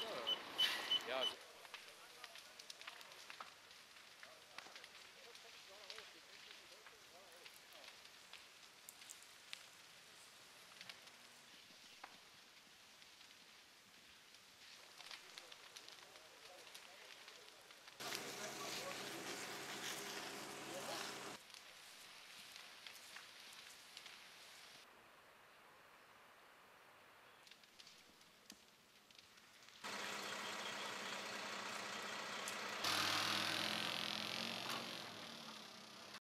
Sure.